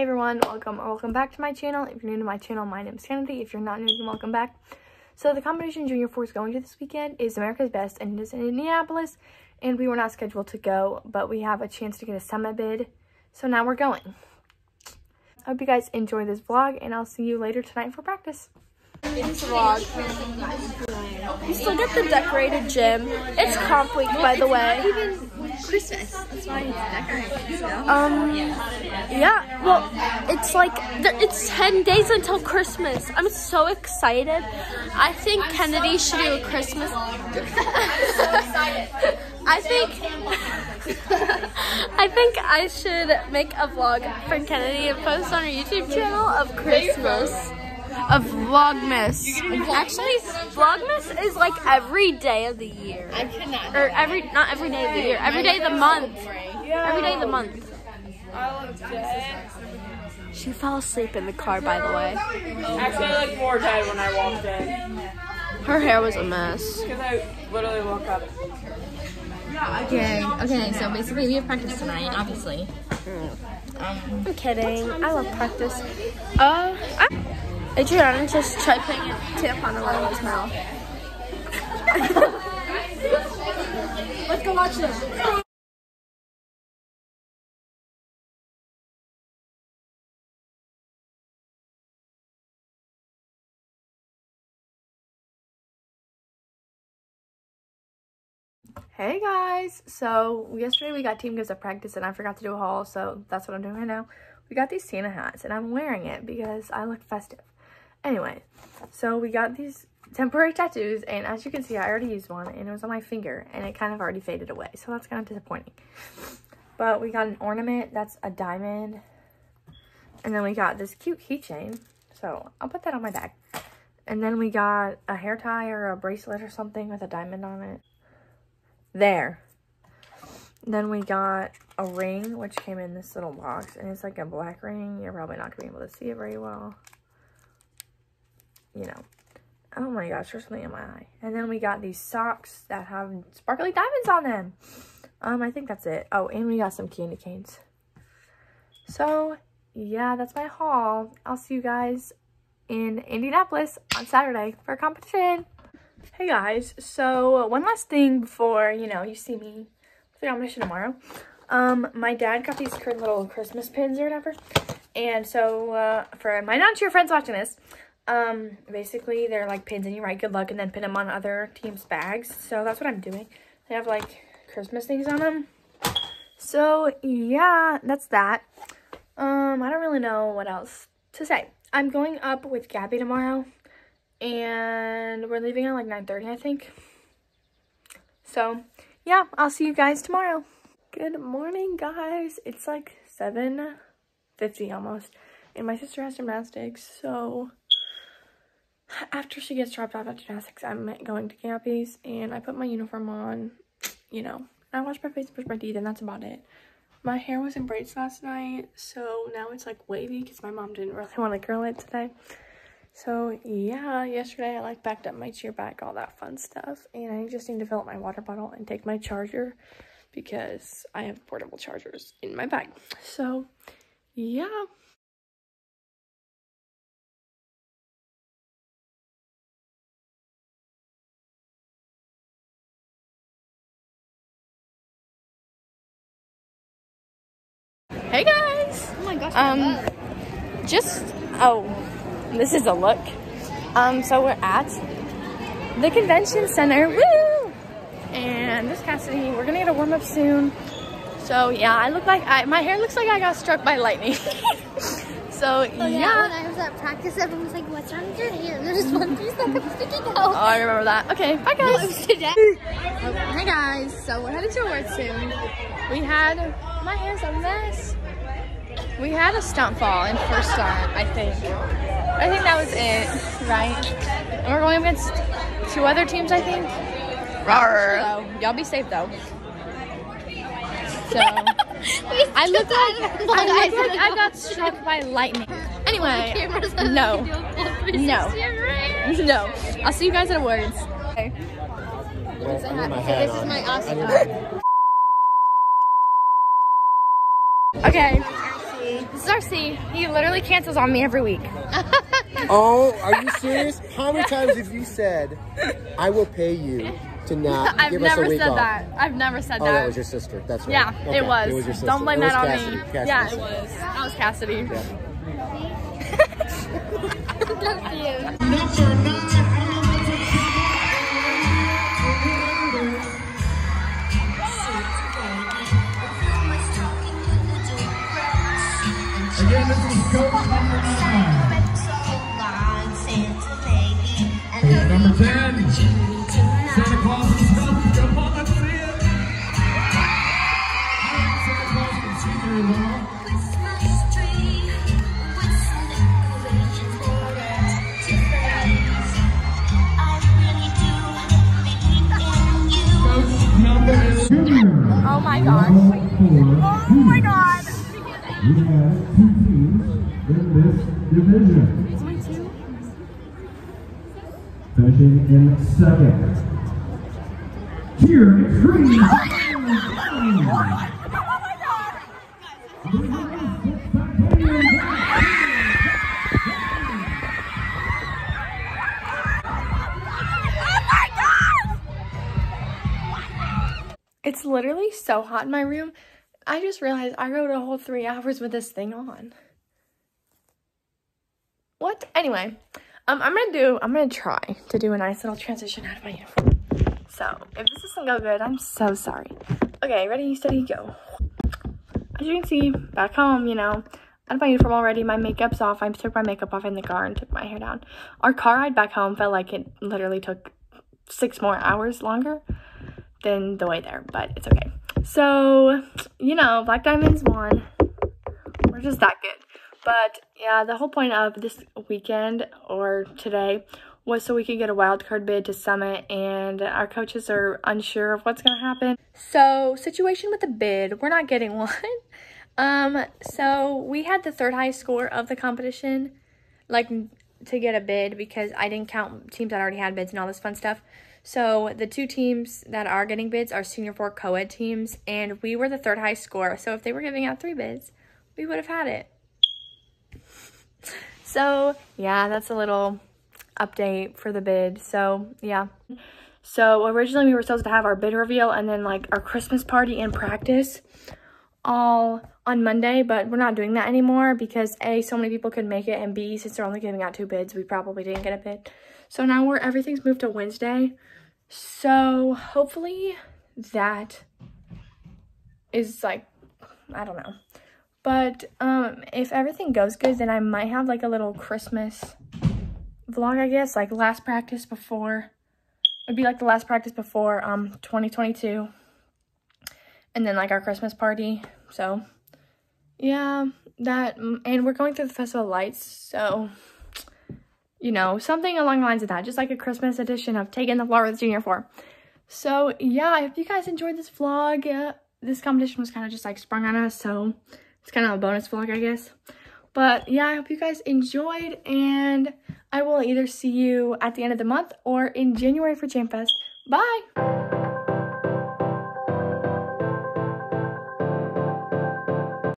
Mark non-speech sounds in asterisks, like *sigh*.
Hey everyone, welcome or welcome back to my channel. If you're new to my channel, my name is Kennadi. If you're not new, then welcome back. So the competition Junior 4 is going to this weekend is America's Best and it is in Indianapolis. And we were not scheduled to go, but we have a chance to get a summit bid. So now we're going. I hope you guys enjoy this vlog and I'll see you later tonight for practice. vlog. Still get the decorated gym. It's comp by the way. Christmas. That's why it's decorated. Um, yeah. Well, it's like it's ten days until Christmas. I'm so excited. I think Kennadi should do a Christmas. *laughs* *laughs* i'm so think. *laughs* I think I should make a vlog for Kennadi and post on our YouTube channel of Christmas of Vlogmas. Actually, Vlogmas is like every day of the year. I could not. Or every, not every day of the year, every day of the month. Every day of the month. She fell asleep in the car, by the way. Actually, I looked more dead when I walked in. Her hair was a mess. Because I literally woke up. Okay, okay, so basically we have practice tonight, obviously. I'm kidding. I love practice. Uh, I Adriana just tried putting a tampon around his mouth. Let's go watch this. Hey guys! So yesterday we got team gives at practice and I forgot to do a haul, so that's what I'm doing right now. We got these Santa hats and I'm wearing it because I look festive. Anyway, so we got these temporary tattoos and as you can see I already used one and it was on my finger and it kind of already faded away so that's kind of disappointing. But we got an ornament that's a diamond and then we got this cute keychain so I'll put that on my bag. And then we got a hair tie or a bracelet or something with a diamond on it. There. Then we got a ring which came in this little box and it's like a black ring. You're probably not gonna be able to see it very well you know. Oh my gosh, there's something in my eye. And then we got these socks that have sparkly diamonds on them. Um, I think that's it. Oh, and we got some candy canes. So, yeah, that's my haul. I'll see you guys in Indianapolis on Saturday for a competition. Hey guys, so one last thing before, you know, you see me for the competition tomorrow. Um, my dad got these little Christmas pins or whatever. And so, uh, for my non-cheer friends watching this, um, basically, they're like pins and you write good luck and then pin them on other teams' bags. So that's what I'm doing. They have like Christmas things on them. So yeah, that's that. Um, I don't really know what else to say. I'm going up with Gabby tomorrow and we're leaving at like 9.30, I think. So yeah, I'll see you guys tomorrow. Good morning, guys. It's like 7.50 almost and my sister has gymnastics, so after she gets dropped off at gymnastics, I'm going to Gabby's and I put my uniform on, you know, I wash my face, brush my teeth, and that's about it. My hair was in braids last night, so now it's like wavy because my mom didn't really *laughs* want to curl it today. So yeah, yesterday I like backed up my cheer bag, all that fun stuff, and I just need to fill up my water bottle and take my charger because I have portable chargers in my bag. So yeah. Hey guys! Oh my gosh. Um, just, oh, this is a look. Um, so we're at the convention center, woo! And this Cassidy, we're gonna get a warm up soon. So yeah, I look like, I, my hair looks like I got struck by lightning. *laughs* so Oh, yeah. yeah. When I was at practice, everyone was like, "What's wrong with your hair?" There's just one piece that kept sticking out. Oh, I remember that. Okay, bye guys. it. Oh, hey guys, so we're headed to work soon. We had, my hair's a mess. We had a stunt fall in first time, I think. I think that was it, right? And we're going against two other teams, I think. Rawr. So, y'all be safe though. So, *laughs* I look like I look like I got *laughs* struck by lightning. Anyway, no, no, no. I'll see you guys at awards. Okay. This is my *laughs* Oscar. Okay. C. This is our C. He literally cancels on me every week. *laughs* Oh, are you serious? How many times have you said, I will pay you to not *laughs* I've give us a week I've never said off? that. I've never said Oh, that. that was your sister. That's right. yeah, Okay, it was. It was your sister. Don't blame It was that on Cassidy. me. Cassidy yeah, it was. That was Cassidy. Yeah. Again, this number nine. Coach number 10. Santa Claus himself. Come on, let's see it. Santa Claus can see very well. Coach. Oh my gosh. Oh my God. Division. Finishing in second. Tier three. It's literally so hot in my room. I just realized I wrote a whole three hours with this thing on. What? Anyway, um, I'm gonna do, I'm gonna try to do a nice little transition out of my uniform. So, if this doesn't go good, I'm so sorry. Okay, ready, steady, go. As you can see, back home, you know, out of my uniform already, my makeup's off. I took my makeup off in the car and took my hair down. Our car ride back home felt like it literally took six more hours longer than the way there, but it's okay. So, you know, Black Diamonds won. We're just that good. But yeah, the whole point of this weekend or today was so we could get a wild card bid to Summit, and our coaches are unsure of what's gonna happen. So, situation with the bid, we're not getting *laughs* one. Um, so we had the third highest score of the competition, like to get a bid because I didn't count teams that already had bids and all this fun stuff. So the two teams that are getting bids are senior four co-ed teams, and we were the third highest score. So if they were giving out three bids, we would have had it. So yeah, that's a little update for the bid. So yeah. So originally we were supposed to have our bid reveal and then like our Christmas party and practice all on Monday, but we're not doing that anymore because A, so many people could make it, and B, since they're only giving out two bids, we probably didn't get a bid. So now we're everything's moved to Wednesday. So hopefully that is like I don't know. But um if everything goes good, then I might have like a little Christmas vlog, I guess, like last practice before it'd be like the last practice before um 2022 and then like our Christmas party. So yeah, that and we're going through the Festival Lights, so you know, something along the lines of that, just like a Christmas edition of Taking the Floor with Junior 4. So yeah, I hope you guys enjoyed this vlog. Uh, this competition was kind of just like sprung on us, so it's kind of a bonus vlog, I guess. But yeah, I hope you guys enjoyed, and I will either see you at the end of the month or in January for Jam Fest. Bye!